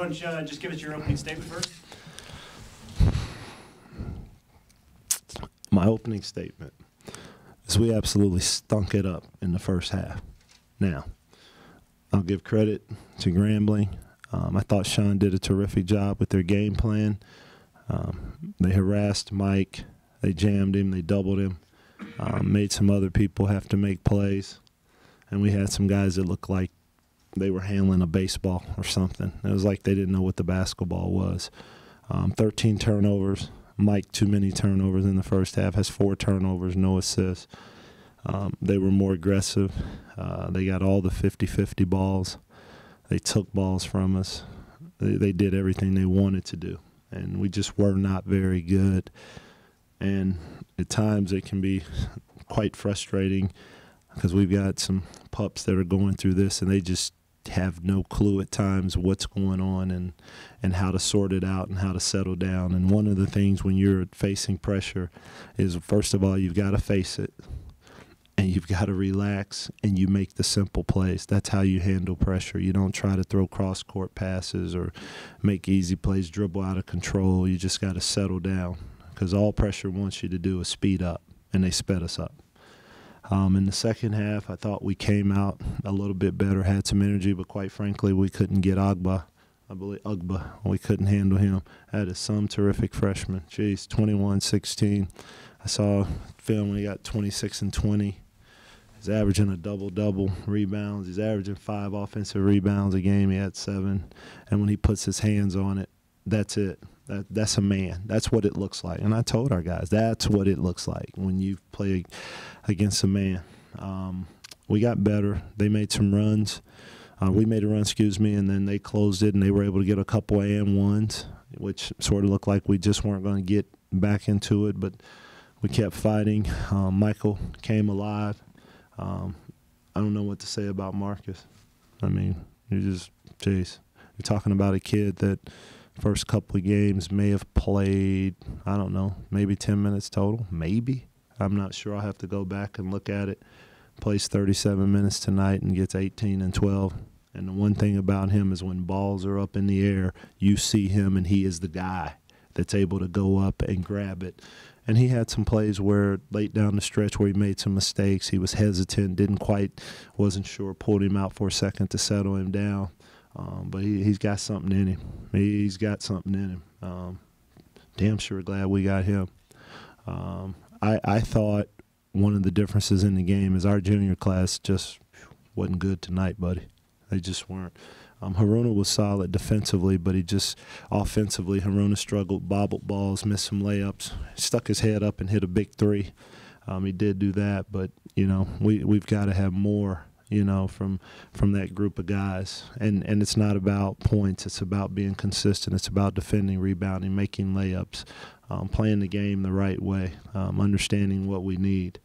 uh, just give us your opening statement first? My opening statement is we absolutely stunk it up in the first half. Now, I'll give credit to Grambling. Um, I thought Shawn did a terrific job with their game plan. Um, they harassed Mike, they jammed him, they doubled him, um, made some other people have to make plays, and we had some guys that looked like they were handling a baseball or something. It was like they didn't know what the basketball was. Um, 13 turnovers. Mike, too many turnovers in the first half, has four turnovers, no assists. Um, they were more aggressive. Uh, they got all the 50 50 balls. They took balls from us. They, they did everything they wanted to do. And we just were not very good. And at times it can be quite frustrating because we've got some pups that are going through this and they just have no clue at times what's going on and and how to sort it out and how to settle down. And one of the things when you're facing pressure is first of all you've got to face it and you've got to relax and you make the simple plays. That's how you handle pressure. You don't try to throw cross court passes or make easy plays, dribble out of control. You just got to settle down because all pressure wants you to do is speed up, and they sped us up. Um, in the second half, I thought we came out a little bit better, had some energy, but quite frankly, we couldn't get Agba. I believe Ugba. We couldn't handle him. That is some terrific freshman. Jeez, 21 16. I saw film when he got 26 and 20. He's averaging a double double rebounds. He's averaging five offensive rebounds a game. He had seven. And when he puts his hands on it, that's it. That, that's a man. That's what it looks like. And I told our guys, that's what it looks like when you play against a man. Um, we got better. They made some runs. Uh, we made a run, excuse me, and then they closed it, and they were able to get a couple and ones, which sort of looked like we just weren't going to get back into it. But we kept fighting. Um, Michael came alive. Um, I don't know what to say about Marcus. I mean, you just, jeez, you're talking about a kid that – first couple of games may have played i don't know maybe 10 minutes total maybe. I'm not sure. I'll have to go back and look at it. Plays 37 minutes tonight and gets 18 and 12 and the one thing about him is when balls are up in the air you see him and he is the guy that's able to go up and grab it. And he had some plays where late down the stretch where he made some mistakes he was hesitant didn't quite wasn't sure pulled him out for a second to settle him down um, but he, he's got something in him. He's got something in him. Um, damn sure glad we got him. Um, I, I thought one of the differences in the game is our junior class just wasn't good tonight, buddy. They just weren't. Um, Harouna was solid defensively, but he just offensively, Harouna struggled, bobbled balls, missed some layups, stuck his head up and hit a big three. Um, he did do that, but you know we we've got to have more you know, from from that group of guys. And and it's not about points. It's about being consistent. It's about defending, rebounding, making layups, um, playing the game the right way, um, understanding what we need.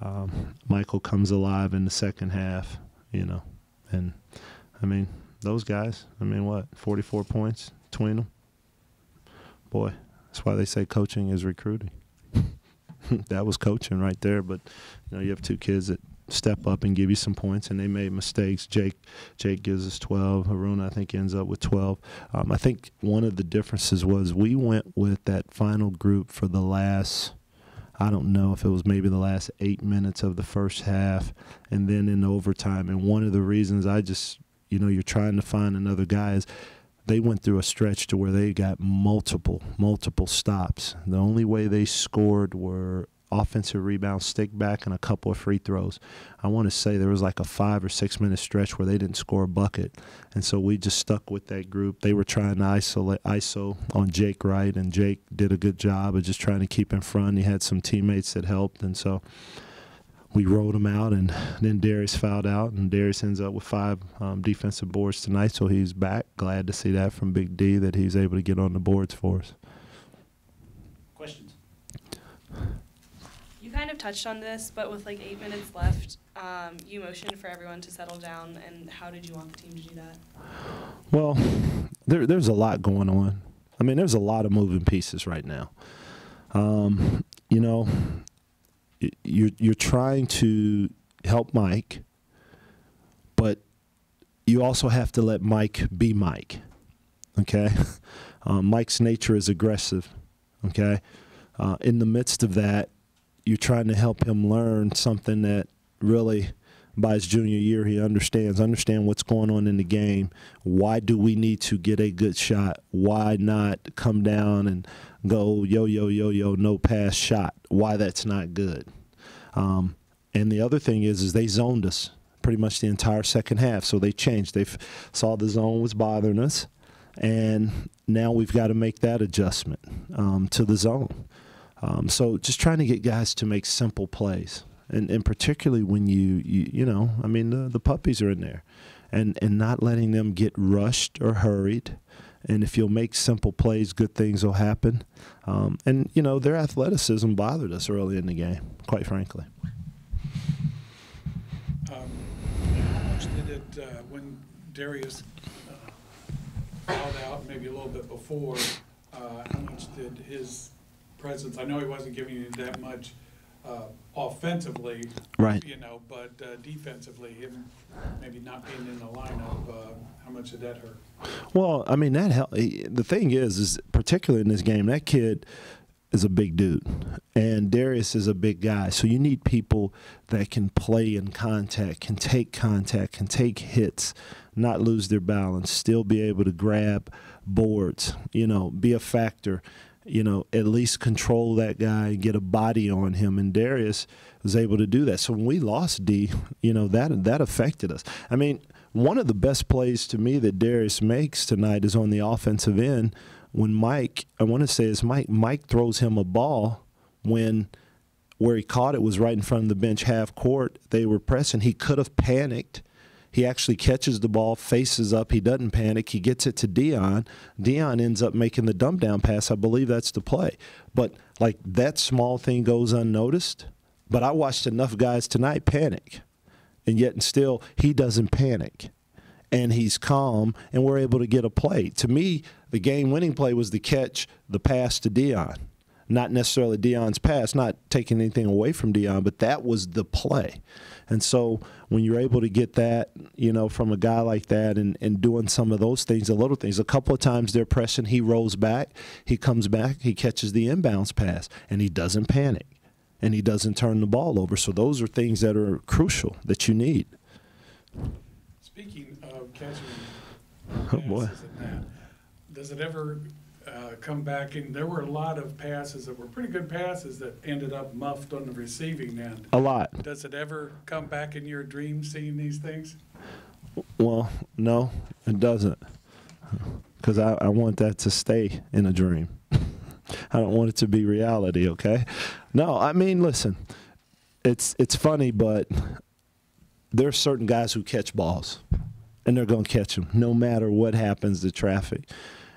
Um, Michael comes alive in the second half, you know, and I mean those guys. I mean, what, 44 points between them? Boy, that's why they say coaching is recruiting. that was coaching right there. But you know, you have two kids that step up and give you some points, and they made mistakes. Jake Jake gives us 12. Harouna, I think, ends up with 12. Um, I think one of the differences was we went with that final group for the last. I don't know if it was maybe the last eight minutes of the first half, and then in overtime. And one of the reasons I just, you know, you're trying to find another guy is they went through a stretch to where they got multiple, multiple stops. The only way they scored were offensive rebounds, stick back, and a couple of free throws. I want to say there was like a five or six minute stretch where they didn't score a bucket, and so we just stuck with that group. They were trying to isolate ISO on Jake Wright, and Jake did a good job of just trying to keep in front. He had some teammates that helped, and so we rolled him out, and then Darius fouled out, and Darius ends up with five um, defensive boards tonight, so he's back. Glad to see that from Big D that he's able to get on the boards for us. Questions? kind of touched on this, but with like eight minutes left, um, you motioned for everyone to settle down, and how did you want the team to do that? Well, there, there's a lot going on. I mean, there's a lot of moving pieces right now. Um, you know, you're you're trying to help Mike, but you also have to let Mike be Mike. Okay, um, Mike's nature is aggressive. Okay, uh, in the midst of that, you're trying to help him learn something that really by his junior year he understands. Understand what's going on in the game. Why do we need to get a good shot? Why not come down and go yo yo yo yo no pass shot? Why that's not good? Um, and the other thing is is they zoned us pretty much the entire second half so they changed. They saw the zone was bothering us and now we've got to make that adjustment um, to the zone um, so just trying to get guys to make simple plays and and particularly when you you, you know I mean the, the puppies are in there, and and not letting them get rushed or hurried. And if you'll make simple plays, good things will happen. Um, and you know their athleticism bothered us early in the game, quite frankly. Um, How much did it, uh, when Darius uh, out, maybe a little bit before, uh, how much did his presence, I know he wasn't giving you that much uh, offensively. Right. You know, but uh, defensively, him maybe not being in the lineup, uh, how much did that hurt? Well, I mean that help. The thing is, is particularly in this game, that kid is a big dude, and Darius is a big guy. So you need people that can play in contact, can take contact, can take hits, not lose their balance, still be able to grab boards. You know, be a factor. You know, at least control that guy, and get a body on him, and Darius was able to do that. So when we lost D, you know that that affected us. I mean one of the best plays to me that Darius makes tonight is on the offensive end when Mike, I want to say is Mike, Mike throws him a ball when where he caught it was right in front of the bench half court. They were pressing. He could have panicked. He actually catches the ball, faces up. He doesn't panic. He gets it to Dion. Dion ends up making the dump down pass. I believe that's the play. But like that small thing goes unnoticed. But I watched enough guys tonight panic and yet and still he doesn't panic and he's calm and we're able to get a play to me the game winning play was the catch the pass to dion not necessarily dion's pass not taking anything away from dion but that was the play and so when you're able to get that you know from a guy like that and, and doing some of those things the little things a couple of times they're pressing he rolls back he comes back he catches the inbounds pass and he doesn't panic and he doesn't turn the ball over. So those are things that are crucial that you need. Speaking of catching Oh, boy. that, does it ever uh, come back, and there were a lot of passes that were pretty good passes that ended up muffed on the receiving end. A lot. Does it ever come back in your dreams seeing these things? Well, no, it doesn't. Because I, I want that to stay in a dream. I don't want it to be reality, okay? No, I mean, listen, it's it's funny, but there are certain guys who catch balls, and they're going to catch them no matter what happens to traffic.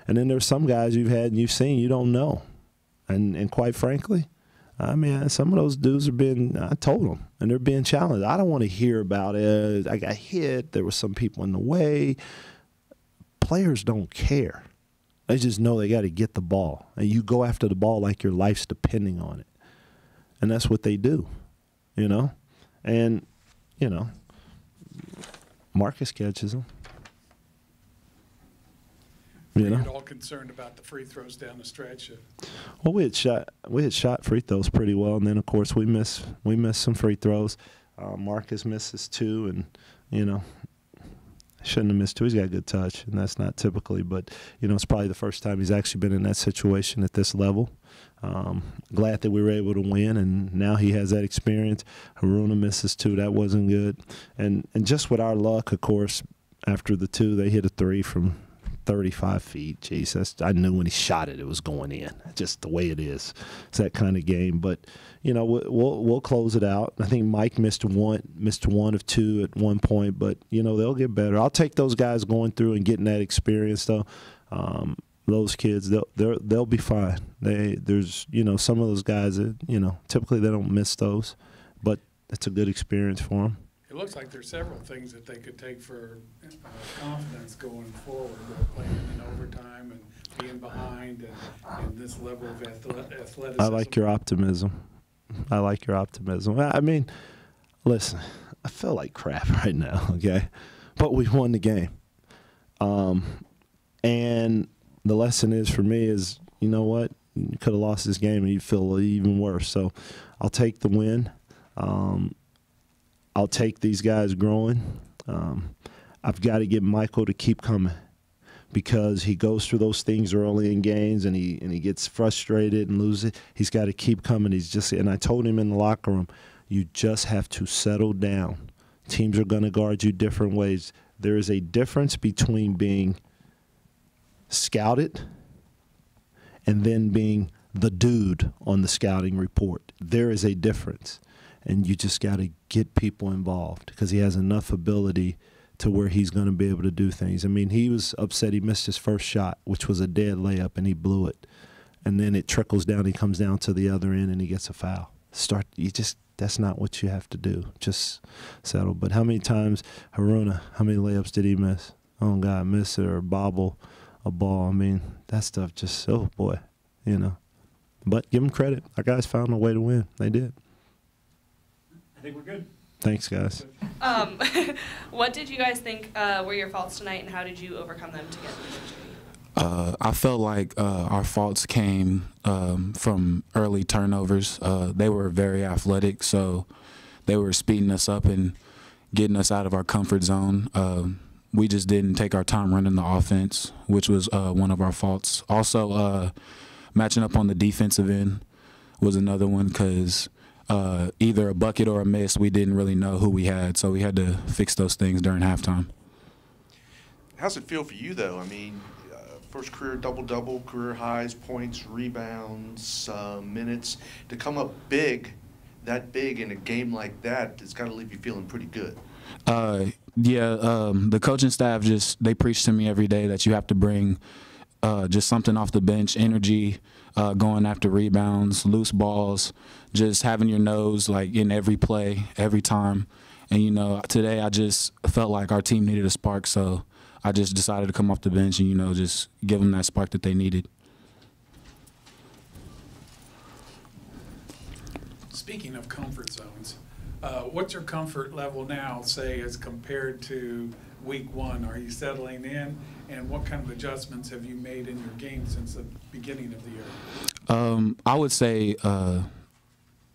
And then there's some guys you've had and you've seen you don't know, and and quite frankly, I mean, some of those dudes are being. I told them, and they're being challenged. I don't want to hear about it. I got hit. There were some people in the way. Players don't care. They just know they got to get the ball, and you go after the ball like your life's depending on it, and that's what they do, you know. And you know, Marcus catches them. You know. at all concerned about the free throws down the stretch? Well, we had shot we had shot free throws pretty well, and then of course we miss we missed some free throws. Uh, Marcus misses two, and you know shouldn't have missed two. He's got a good touch, and that's not typically, but you know it's probably the first time he's actually been in that situation at this level. Um, glad that we were able to win, and now he has that experience. Harouna misses two. That wasn't good, and and just with our luck, of course, after the two, they hit a three from 35 feet. Jesus, I knew when he shot it, it was going in. Just the way it is. It's that kind of game. But you know, we'll we'll, close it out. I think Mike missed one missed one of two at one point, but you know they'll get better. I'll take those guys going through and getting that experience though. Um, those kids, they'll they'll they'll be fine. They there's you know some of those guys that you know typically they don't miss those, but it's a good experience for them. It looks like there's several things that they could take for uh, confidence going forward, playing in overtime and being behind and, and this level of athleticism. I like your optimism. I like your optimism. I I mean, listen, I feel like crap right now, okay? But we won the game. Um, And the lesson is for me is, you know what? You could have lost this game and you'd feel even worse. So I'll take the win. Um, I'll take these guys growing. Um, I've got to get Michael to keep coming because he goes through those things early in games and he and he gets frustrated and loses. He's got to keep coming. He's just and I told him in the locker room, you just have to settle down. Teams are going to guard you different ways. There is a difference between being scouted and then being the dude on the scouting report. There is a difference. And you just got to get people involved because he has enough ability to where he's going to be able to do things. I mean, he was upset he missed his first shot, which was a dead layup, and he blew it. And then it trickles down. He comes down to the other end and he gets a foul. Start. You just that's not what you have to do. Just settle. But how many times Harouna? How many layups did he miss? Oh God, miss it or bobble a ball. I mean, that stuff just oh boy, you know. But give them credit. Our guys found a way to win. They did. I think we're good. Thanks, guys. Um, what did you guys think uh, were your faults tonight, and how did you overcome them to get the victory? Uh, I felt like uh, our faults came um, from early turnovers. Uh, they were very athletic, so they were speeding us up and getting us out of our comfort zone. Um, we just didn't take our time running the offense, which was uh, one of our faults. Also, uh, matching up on the defensive end was another one because uh, either a bucket or a miss, we didn't really know who we had, so we had to fix those things during halftime. How's it feel for you, though? I mean, uh, first career double double, career highs, points, rebounds, uh, minutes. To come up big, that big in a game like that, it's got to leave you feeling pretty good. Uh, yeah, um, the coaching staff just they preach to me every day that you have to bring uh, just something off the bench, energy, uh, going after rebounds, loose balls, just having your nose like in every play, every time. And you know, today I just felt like our team needed a spark, so I just decided to come off the bench and you know just give them that spark that they needed. Speaking of comfort zones, uh, what's your comfort level now, say, as compared to week one? Are you settling in? And what kind of adjustments have you made in your game since the beginning of the year? Um, I would say uh,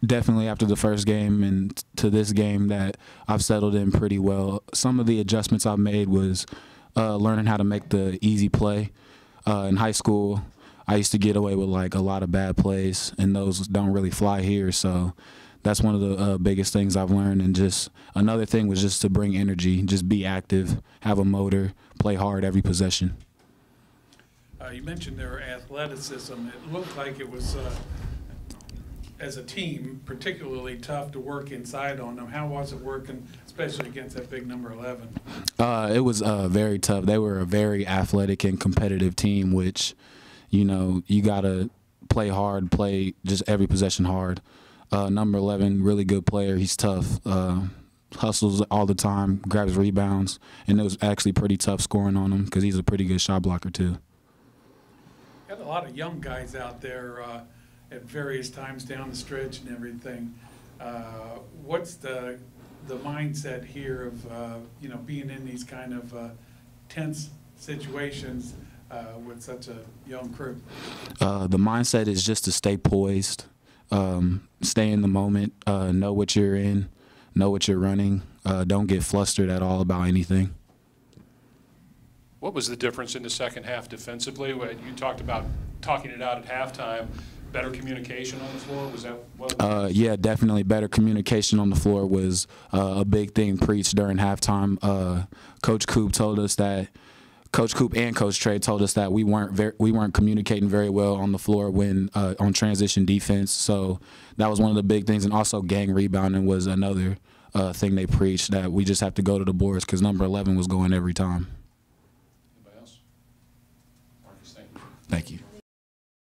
definitely after the first game and to this game that I've settled in pretty well. Some of the adjustments I've made was uh, learning how to make the easy play. Uh, in high school, I used to get away with like a lot of bad plays, and those don't really fly here. So that's one of the uh, biggest things I've learned. And just another thing was just to bring energy, just be active, have a motor, play hard every possession. Uh, you mentioned their athleticism. It looked like it was, uh, as a team, particularly tough to work inside on them. How was it working, especially against that big number 11? Uh, it was uh, very tough. They were a very athletic and competitive team, which, you know, you got to play hard, play just every possession hard. Uh, number 11, really good player. He's tough. Uh, hustles all the time, grabs rebounds, and it was actually pretty tough scoring on him because he's a pretty good shot blocker, too. Got a lot of young guys out there uh, at various times down the stretch and everything. Uh, What's the, the mindset here of, uh, you know, being in these kind of uh, tense situations uh, with such a young crew? Uh, the mindset is just to stay poised, um, stay in the moment, uh, know what you're in, know what you're running. Uh, don't get flustered at all about anything. What was the difference in the second half defensively? When You talked about talking it out at halftime, better communication on the floor, was that what? Uh, yeah, definitely better communication on the floor was uh, a big thing preached during halftime. Uh, Coach Coop told us that. Coach Coop and Coach Trey told us that we weren't very, we weren't communicating very well on the floor when uh, on transition defense. So that was one of the big things, and also gang rebounding was another uh, thing they preached that we just have to go to the boards because number 11 was going every time. Anybody else? Marcus, thank you. Thank you.